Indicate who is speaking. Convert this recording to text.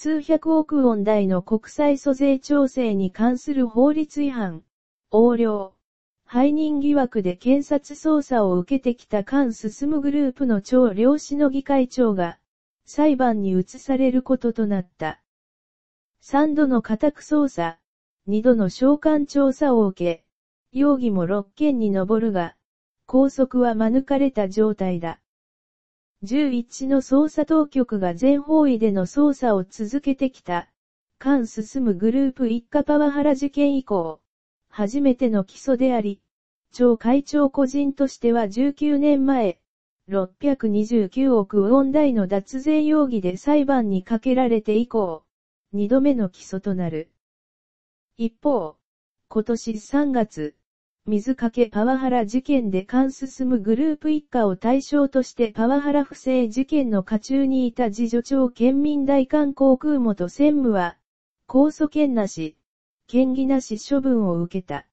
Speaker 1: 数百億ウォン台の国際租税調整に関する法律違反、横領、背任疑惑で検察捜査を受けてきた菅進むグループの超量子の議会長が、裁判に移されることとなった。3度の家宅捜査、2度の召喚調査を受け、容疑も6件に上るが、拘束は免れた状態だ。11の捜査当局が全方位での捜査を続けてきた、間進むグループ一家パワハラ事件以降、初めての起訴であり、超会長個人としては19年前、629億ウォン台の脱税容疑で裁判にかけられて以降、2度目の起訴となる。一方、今年3月、水かけパワハラ事件で関進むグループ一家を対象としてパワハラ不正事件の渦中にいた自助長県民大韓航空元専務は、控訴権なし、権疑なし処分を受けた。